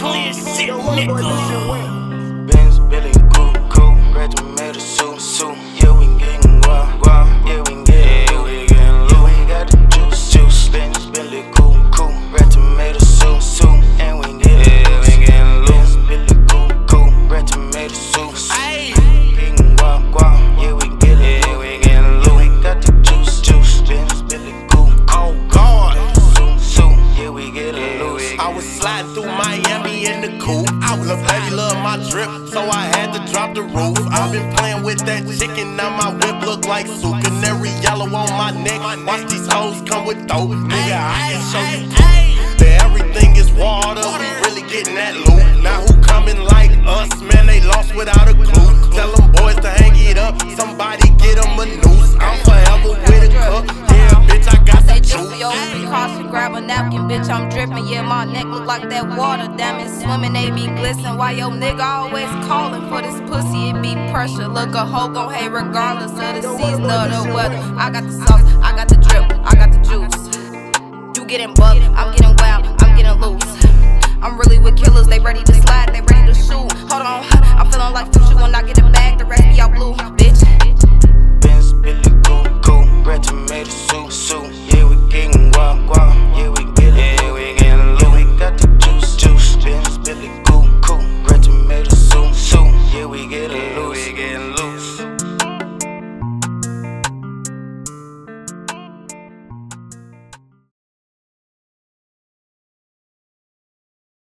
clear shit, nigga. Benz, Billy, cool. Was sliding through Miami in the coupe. I was baby, love my drip, so I had to drop the roof. I've been playing with that chicken, now my whip look like soup. Canary yellow on my neck. Watch these hoes come with dope. Nigga, I can show you. That everything is bitch. I'm dripping. Yeah, my neck look like that water. Damn it, swimming, they be glisten. Why your nigga always calling for this pussy? It be pressure. Look, a hoe gon' hate regardless of the season or the weather. I got the sauce, I got the drip, I got the juice. You getting bugged, I'm getting wild, I'm getting loose. I'm really with